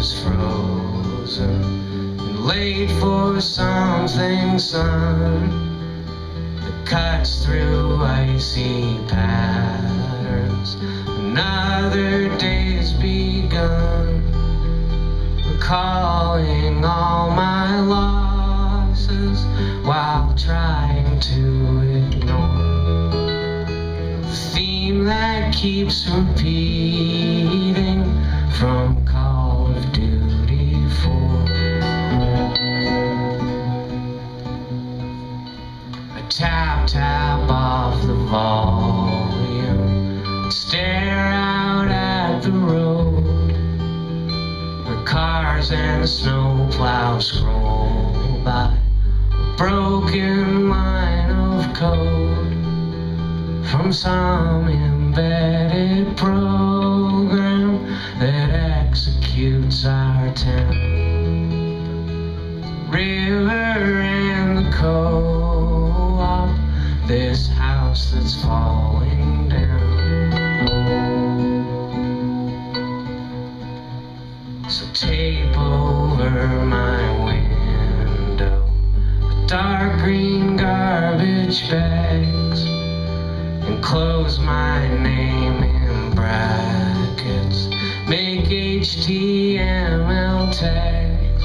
frozen and late for something, sun that cuts through icy patterns. Another day's begun, recalling all my losses while trying to ignore the theme that keeps repeating from tap tap off the volume, stare out at the road where cars and snowplows scroll by. A broken line of code from some embedded program that executes our town. River and the co-op, this house that's falling down. So tape over my window, with dark green garbage bags and close my name in brackets. Make HTML tags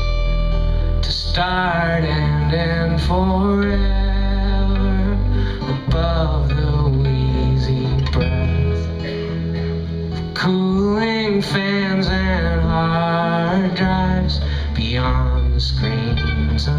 to start and end forever Cooling fans and hard drives beyond the screens.